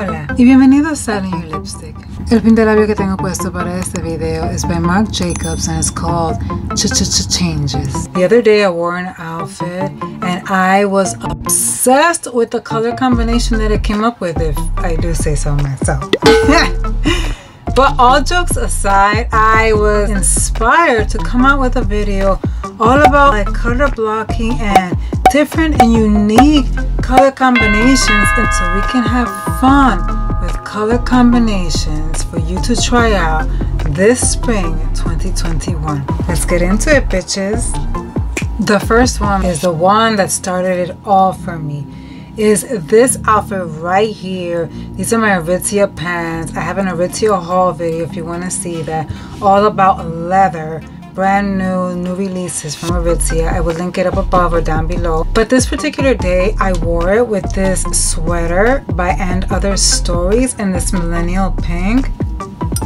Hola y bienvenido a Your Lipstick. El pin de labio que tengo puesto para este video is by Marc Jacobs and it's called Ch Ch Ch Changes. The other day I wore an outfit and I was obsessed with the color combination that it came up with if I do say so myself. But all jokes aside, I was inspired to come out with a video all about like color blocking and different and unique color combinations and so we can have fun with color combinations for you to try out this spring 2021. Let's get into it, bitches. The first one is the one that started it all for me is this outfit right here. These are my Aritzia pants. I have an Aritzia haul video if you want to see that. All about leather. Brand new, new releases from Aritzia. I will link it up above or down below. But this particular day, I wore it with this sweater by And Other Stories in this millennial pink.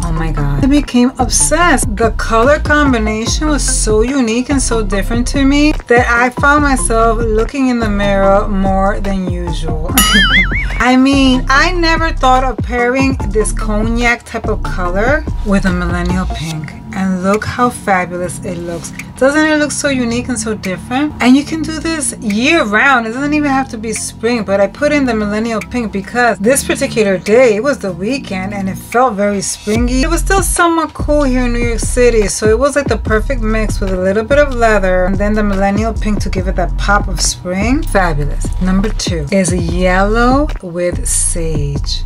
Oh my god. I became obsessed. The color combination was so unique and so different to me that I found myself looking in the mirror more than usual. I mean, I never thought of pairing this cognac type of color with a millennial pink. And look how fabulous it looks. Doesn't it look so unique and so different? And you can do this year round. It doesn't even have to be spring, but I put in the millennial pink because this particular day, it was the weekend and it felt very springy. It was still somewhat cool here in New York City, so it was like the perfect mix with a little bit of leather and then the millennial pink to give it that pop of spring. Fabulous. Number two is yellow with sage.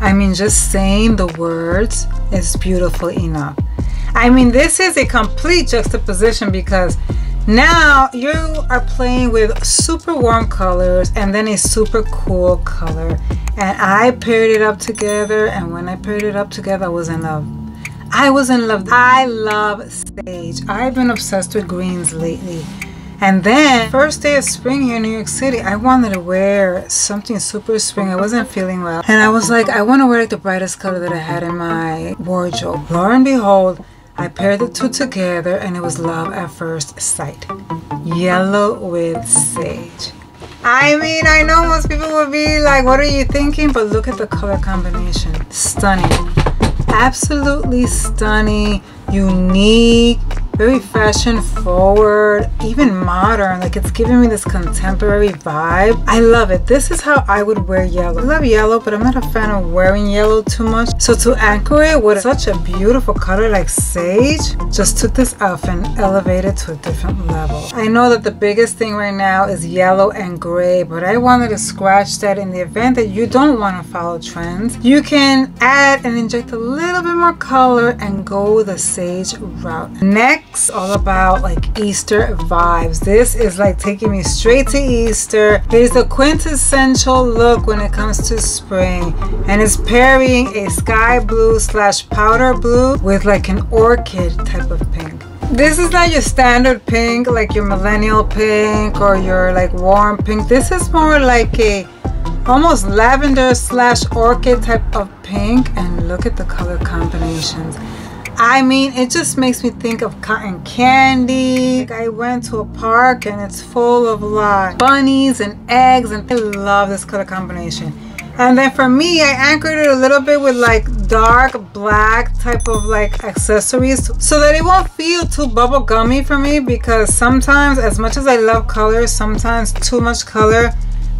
I mean, just saying the words is beautiful enough. I mean, this is a complete juxtaposition because now you are playing with super warm colors and then a super cool color. And I paired it up together and when I paired it up together, I was in love. I was in love. I love sage. I've been obsessed with greens lately. And then, first day of spring here in New York City, I wanted to wear something super spring. I wasn't feeling well. And I was like, I want to wear like the brightest color that I had in my wardrobe. Lo and behold, I paired the two together and it was love at first sight. Yellow with sage. I mean, I know most people would be like, what are you thinking? But look at the color combination. Stunning. Absolutely stunning, unique, very fashion forward, even modern. Like it's giving me this contemporary vibe. I love it. This is how I would wear yellow. I love yellow, but I'm not a fan of wearing yellow too much. So to anchor it with such a beautiful color like sage, just took this outfit and elevated to a different level. I know that the biggest thing right now is yellow and gray, but I wanted to scratch that in the event that you don't want to follow trends. You can add and inject a little bit more color and go the sage route. Next, next all about like Easter vibes. This is like taking me straight to Easter. It is the quintessential look when it comes to spring and it's pairing a sky blue slash powder blue with like an orchid type of pink. This is not your standard pink like your millennial pink or your like warm pink. This is more like a almost lavender slash orchid type of pink and look at the color combinations. I mean, it just makes me think of cotton candy. Like I went to a park and it's full of like bunnies and eggs and I love this color combination. And then for me, I anchored it a little bit with like dark black type of like accessories so that it won't feel too bubble gummy for me because sometimes as much as I love color, sometimes too much color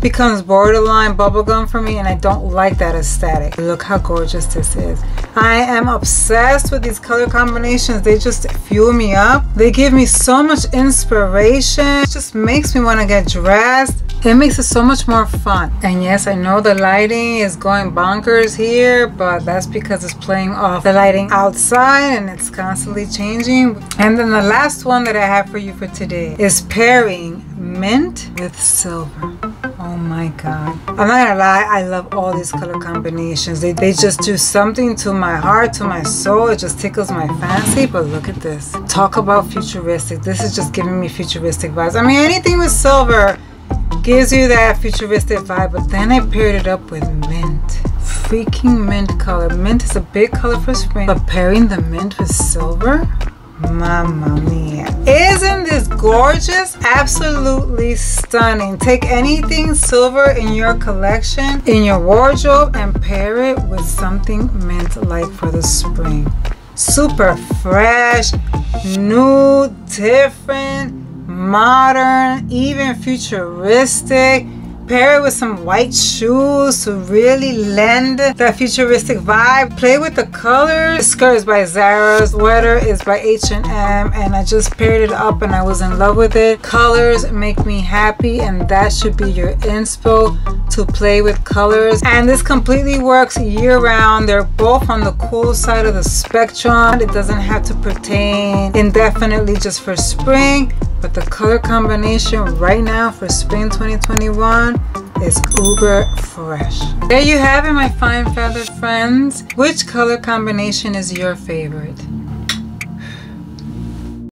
becomes borderline bubblegum for me and I don't like that aesthetic. Look how gorgeous this is. I am obsessed with these color combinations. They just fuel me up. They give me so much inspiration. It just makes me want to get dressed. It makes it so much more fun. And yes, I know the lighting is going bonkers here, but that's because it's playing off the lighting outside and it's constantly changing. And then the last one that I have for you for today is pairing mint with silver. Oh my god. I'm not gonna lie, I love all these color combinations. They, they just do something to my heart, to my soul. It just tickles my fancy. But look at this. Talk about futuristic. This is just giving me futuristic vibes. I mean, anything with silver gives you that futuristic vibe. But then I paired it up with mint. Freaking mint color. Mint is a big color for spring. But pairing the mint with silver? Mamma mia. Isn't this gorgeous? Absolutely stunning. Take anything silver in your collection, in your wardrobe, and pair it with something mint like for the spring. Super fresh, new, different, modern, even futuristic pair it with some white shoes to really lend that futuristic vibe. Play with the colors. The skirt is by Zara, sweater is by H&M, and I just paired it up and I was in love with it. Colors make me happy, and that should be your inspo to play with colors. And this completely works year round. They're both on the cool side of the spectrum. It doesn't have to pertain indefinitely just for spring but the color combination right now for spring 2021 is uber fresh. There you have it my fine feathered friends. Which color combination is your favorite?